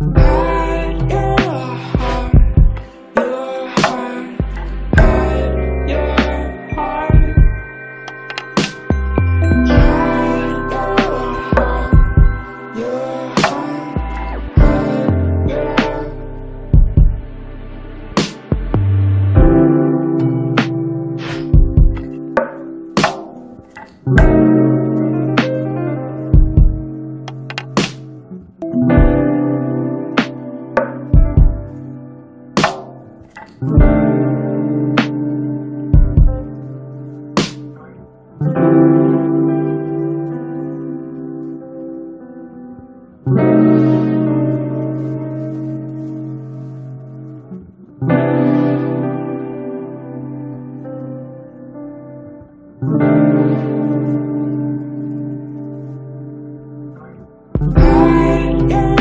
Bye. I am